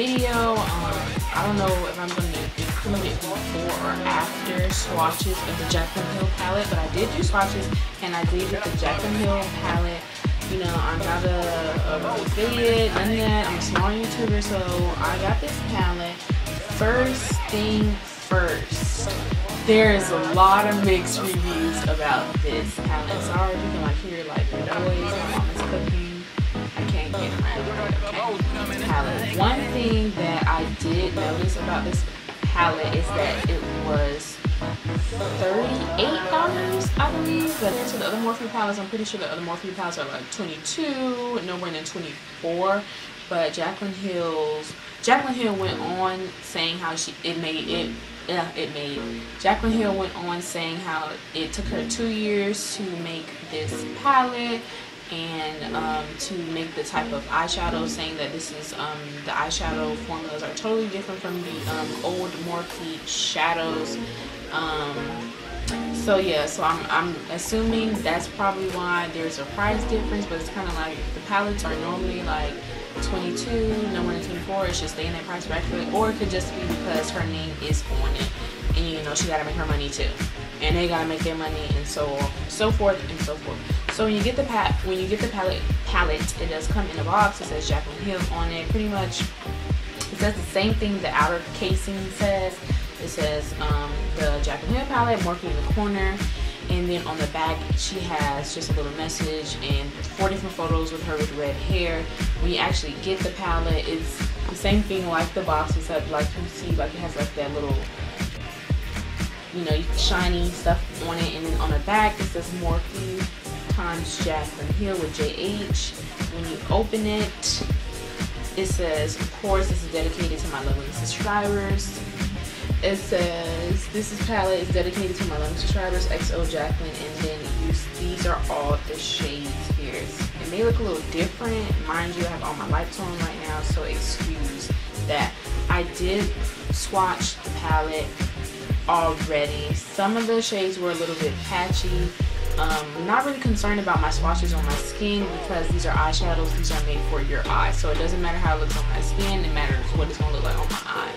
video. Um, I don't know if I'm going to include it before or after swatches of the Jaclyn Hill palette, but I did do swatches and I did get the Jaclyn Hill palette. You know, I'm not a, a affiliate, none of that. I'm a small YouTuber, so I got this palette. First thing first, there is a lot of mixed reviews about this palette. Sorry, you can like hear like noise, Palette. One thing that I did notice about this palette is that it was $38, I believe. But to the other Morphe palettes, I'm pretty sure the other Morphe palettes are like 22 no more than 24 But Jaclyn Hill's, Jaclyn Hill went on saying how she, it made it, yeah, it made. Jaclyn Hill went on saying how it took her two years to make this palette and um, to make the type of eyeshadow saying that this is um, the eyeshadow formulas are totally different from the um, old Morphe shadows. Um, so yeah so I'm, I'm assuming that's probably why there's a price difference but it's kind of like the palettes are normally like 22 no more than 24 it's just staying that price bracket or it could just be because her name is on it and you know she got to make her money too and they gotta make their money and so so forth and so forth so when you get the pat when you get the palette palette it does come in a box. It says Jaclyn Hill on it pretty much. It says the same thing the outer casing says. It says um, the Jaclyn Hill palette Morphe in the corner. And then on the back she has just a little message and four different photos with her with red hair. When you actually get the palette it's the same thing like the box except like you see like it has like that little you know, shiny stuff on it. And then on the back, it says Morphe times Jaclyn Hill with JH. When you open it, it says, of course, this is dedicated to my lovely subscribers. It says, this is palette is dedicated to my lovely subscribers, XO Jaclyn, and then these are all the shades here. It may look a little different. Mind you, I have all my lights on right now, so excuse that. I did swatch the palette already. Some of the shades were a little bit patchy. Um, not really concerned about my swatches on my skin because these are eyeshadows. These are made for your eyes. So it doesn't matter how it looks on my skin. It matters what it's going to look like on my eye.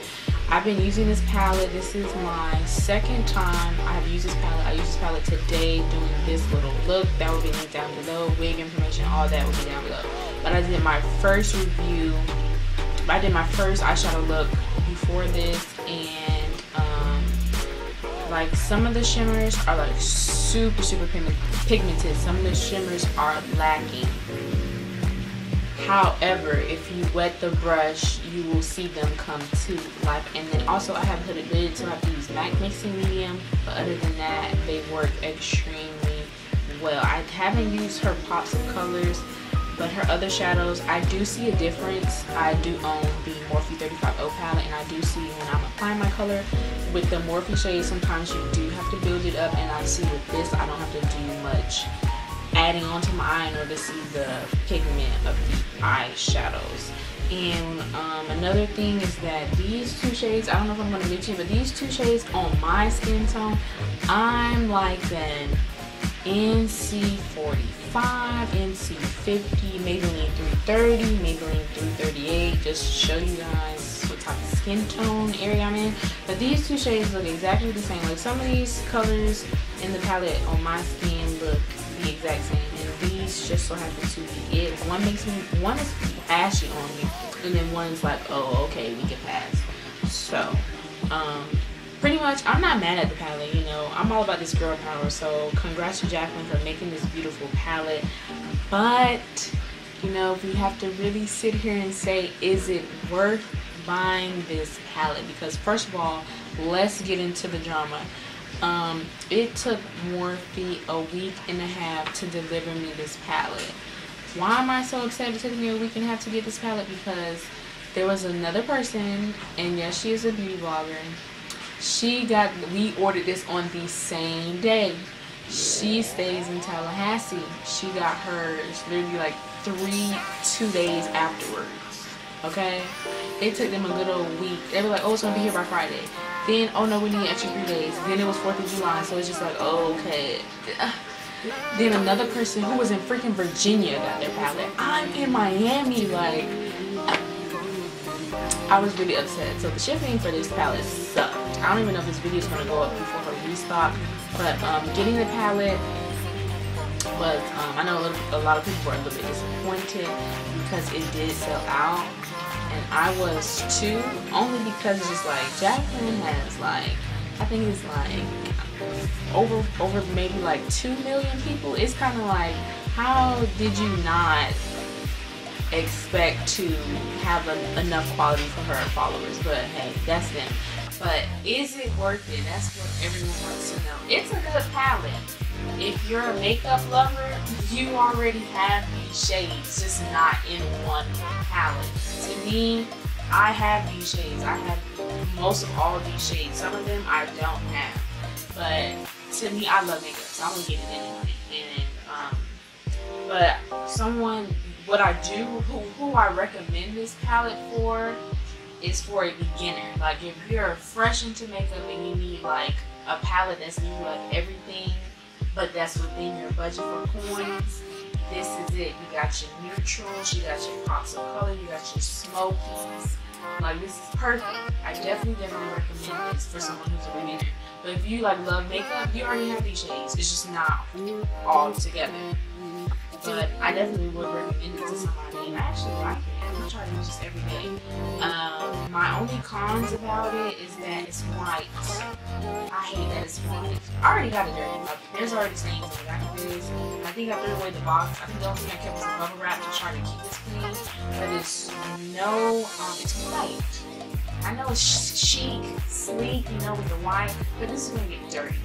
I've been using this palette. This is my second time I have used this palette. I used this palette today doing this little look. That will be linked down below. Wig information, all that will be down below. But I did my first review. I did my first eyeshadow look before this and like some of the shimmers are like super super pigmented. Some of the shimmers are lacking. However if you wet the brush you will see them come to life. And then also I have hooded lid so I have to use MAC mixing medium. But other than that they work extremely well. I haven't used her pops of colors but her other shadows I do see a difference. I do own the Morphe 350 palette and I do see when I'm applying my color with the Morphe shades sometimes you do have to build it up and I see with this I don't have to do much. Adding onto my eye in order to see the pigment of the eye shadows and um, another thing is that these two shades I don't know if I'm going to mention but these two shades on my skin tone I'm like an NC45, NC50, Maybelline 330, Maybelline 338, just show you guys what type of skin tone area I'm in. But these two shades look exactly the same. Like some of these colors in the palette on my skin look the exact same. And these just so happen to be it. One makes me, one is ashy on me, and then one's like, oh, okay, we can pass. So, um, pretty much I'm not mad at the palette you know. I'm all about this girl power so congrats to Jaclyn for making this beautiful palette. But you know we have to really sit here and say is it worth buying this palette? Because first of all let's get into the drama. Um, it took Morphe a week and a half to deliver me this palette. Why am I so upset it took me a week and a half to get this palette? Because there was another person and yes she is a beauty blogger she got, we ordered this on the same day. She stays in Tallahassee. She got hers literally like three, two days afterwards. Okay? It took them a old week. They were like, oh, it's going to be here by Friday. Then, oh no, we need extra three days. Then it was 4th of July, so it's just like, oh, okay. Then another person who was in freaking Virginia got their palette. I'm in Miami, like, I was really upset. So the shipping for this palette sucked. I don't even know if this video is going to go up before her restock. But um, getting the palette was, um, I know a, little, a lot of people were a little bit disappointed because it did sell out. And I was too, only because it's just like, Jaclyn has like, I think it's like over, over maybe like 2 million people. It's kind of like, how did you not expect to have a, enough quality for her followers? But hey, that's them. But is it worth it? That's what everyone wants to know. It's a good palette. If you're a makeup lover, you already have these shades, just not in one palette. To me, I have these shades. I have most of all of these shades. Some of them I don't have. But to me, I love makeup, so I'm gonna get it anyway. And um, but someone, what I do, who, who I recommend this palette for, is for a beginner. Like if you're fresh into makeup and you need like a palette that's new like everything, but that's within your budget for coins, this is it. You got your neutrals, you got your pops of color, you got your smokies. Like this is perfect. I definitely, definitely recommend this for someone who's a beginner. But if you like love makeup, you already have these shades. It's just not all together. But I definitely would recommend it to somebody. And I actually like it. I'm try to use this every day. Um, my only cons about it is that it's white. I hate that it's white. I already got it dirty. Like, there's already stains on the back of this. I think I threw away the box. I think the only thing I kept was the bubble wrap to try to keep this clean. But it's no, um, it's white. I know it's chic, sleek, you know, with the white, but this is gonna get dirty.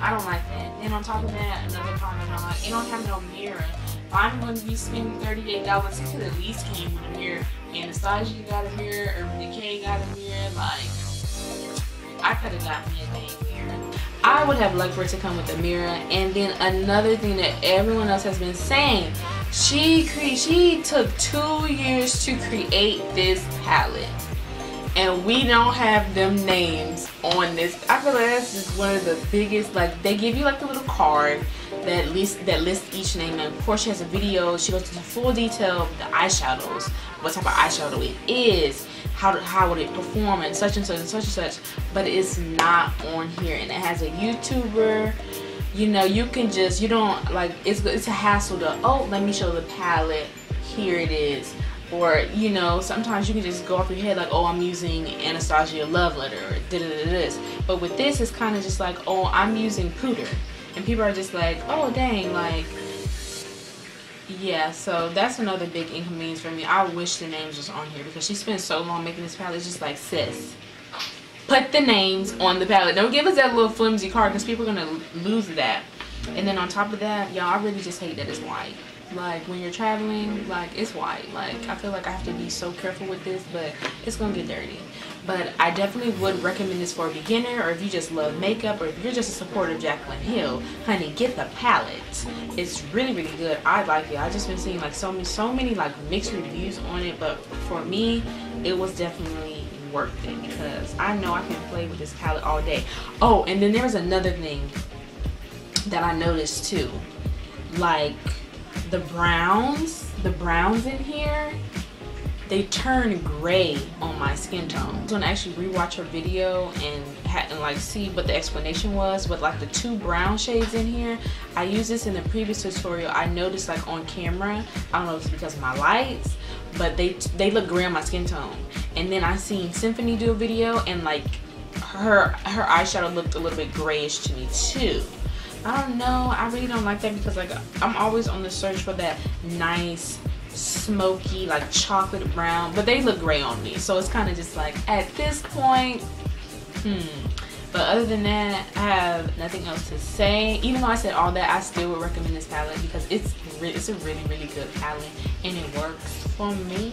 I don't like that. And on top of that, another con I don't it don't have no mirror. I'm going to be spending $38, it could at least came with a mirror. Anastasia got a mirror, Urban Decay got a mirror, like, I could have got me a dang mirror. I would have liked for it to come with a mirror. And then another thing that everyone else has been saying, she cre she took two years to create this palette and we don't have them names on this. I feel like that's just one of the biggest, like they give you like a little card that lists that lists each name. And of course she has a video, she goes into full detail of the eyeshadows, what type of eyeshadow it is, how, how would it perform and such and such and such and such, but it's not on here. And it has a YouTuber, you know, you can just, you don't, like, it's, it's a hassle to, oh, let me show the palette, here it is or you know sometimes you can just go off your head like oh I'm using Anastasia Love Letter or da da da this. But with this it's kind of just like oh I'm using Pooter and people are just like oh dang like yeah so that's another big inconvenience for me. I wish the names was on here because she spent so long making this palette it's just like sis put the names on the palette. Don't give us that little flimsy card because people are gonna lose that. And then on top of that y'all I really just hate that it's white like when you're traveling like it's white like i feel like i have to be so careful with this but it's gonna get dirty. But i definitely would recommend this for a beginner or if you just love makeup or if you're just a supporter of Jaclyn Hill honey get the palette. It's really really good. I like it. I just been seeing like so many so many like mixed reviews on it but for me it was definitely worth it because i know i can play with this palette all day. Oh and then there's another thing that i noticed too. Like the browns, the browns in here, they turn gray on my skin tone. I was gonna actually rewatch her video and, and like see what the explanation was with like the two brown shades in here. I used this in the previous tutorial. I noticed like on camera, I don't know if it's because of my lights, but they they look gray on my skin tone. And then I seen Symphani do a video and like her her eyeshadow looked a little bit grayish to me too. I don't know. I really don't like that because like I'm always on the search for that nice smoky like chocolate brown but they look gray on me. So it's kind of just like at this point hmm. But other than that I have nothing else to say. Even though I said all that I still would recommend this palette because it's it's a really really good palette and it works for me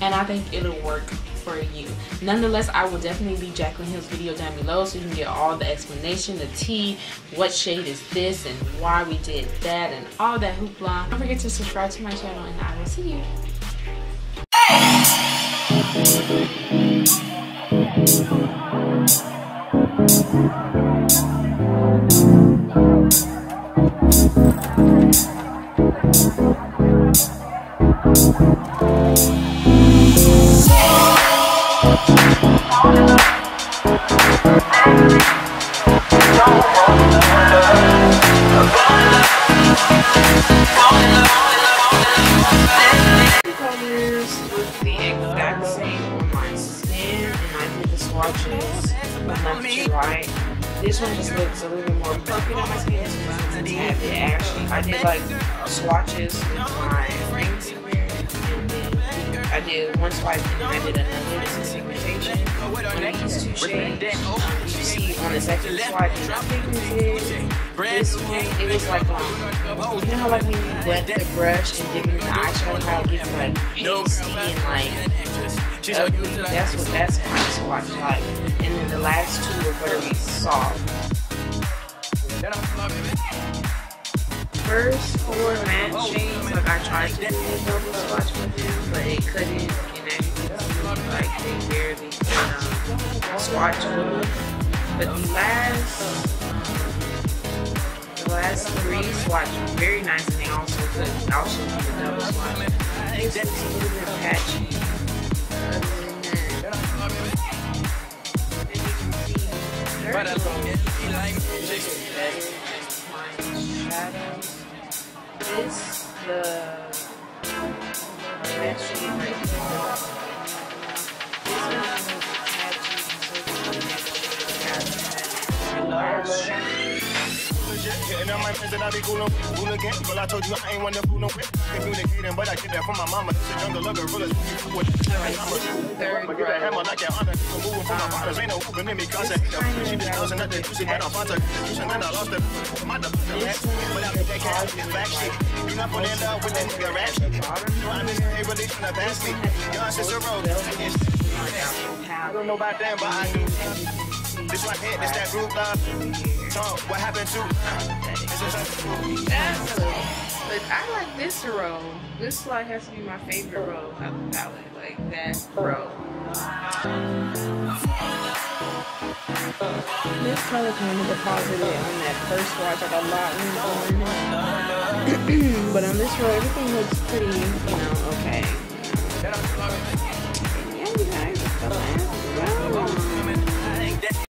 and I think it'll work for you. Nonetheless, I will definitely leave Jaclyn Hill's video down below so you can get all the explanation, the tea, what shade is this, and why we did that, and all that hoopla. Don't forget to subscribe to my channel, and I will see you. This one just looks a little bit more puffy on my skin. One's a tad. I did like swatches with my I did one swipe and I did another. This is segmentation. When I use two shades, um, you see on the second swipe, how thickness is. This one, it was like, um, you know how like when you wet the brush and dip it in the eyeshadow, how it gets like pasty and like ugly. That's what that's kind of swatch like. And then the last two were very soft. First four matte shades, like I tried to do swatch with them, but it couldn't. You like they barely could um, with them. But the last the last three swatch very nice and they also could also do the double swatch. This is a little bit patchy. Other than that, shadows. This the shade right Hitting on my friends and I be coolin', cool again. Well, I told you I ain't one to fool no with. Communicating, but I get that from my mama. It's a jungle of gorillas. With Third I'ma get a hammer like an honor. I'm moving from my ah. partners. Ain't no hooping in me contact. She been causing nothing. You see that I'm to. And then I lost it. My the But I be that cat. It's back shit. You not put in love with that nigga rap shit. You honest, they really tryna pass me. Young sister road. I don't know about them, but I do. This right here, this that group love talk. What happened to? But I like this row. This slide has to be my favorite row. I the palette. Like that row. This color kind of deposited on that first watch, like a lot more. on But on this row, everything looks pretty, you know, okay. Yeah, you guys,